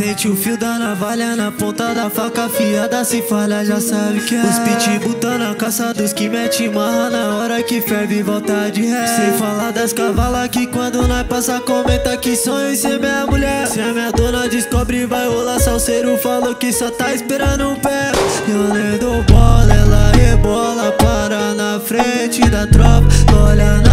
Sente o fio da navalha na ponta da faca afiada Se falha já sabe que é. Os pitbull tá na caça dos que mete marra Na hora que ferve volta de ré. Sem falar das cavalas que quando nós passa Comenta que sonho em ser minha mulher. Se a minha dona descobre vai rolar Salseiro falou que só tá esperando um pé. Eu nem dou bola, ela rebola Para na frente da tropa. Olha na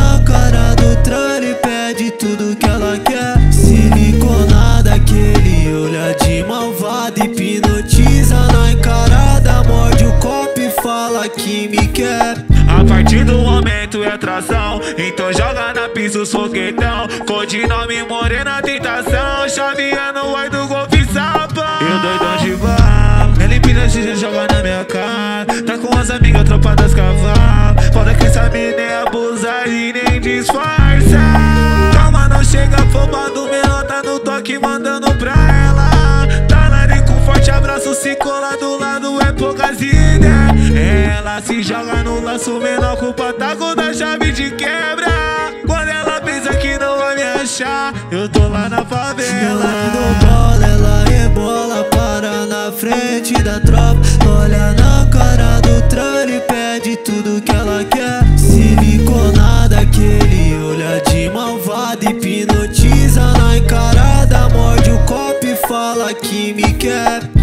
partir do momento é atração Então joga na pista os foguetão Codinome morena tentação. Chaveando o oi do golfe sapão. Eu doidão de bala Ela empina se joga na minha cara. Tá com as amigas, tropa das quando é poucas ideias. Ela se joga no laço menor com o pataco da chave de quebra. Quando ela pensa que não vai me achar, eu tô lá na favela. Ela dou bola, ela rebola, para na frente da tropa. Olha na cara do trano e pede tudo que ela quer. Siliconada, aquele olhar de malvado, hipnotiza na encarada. Morde o copo e fala que me quer.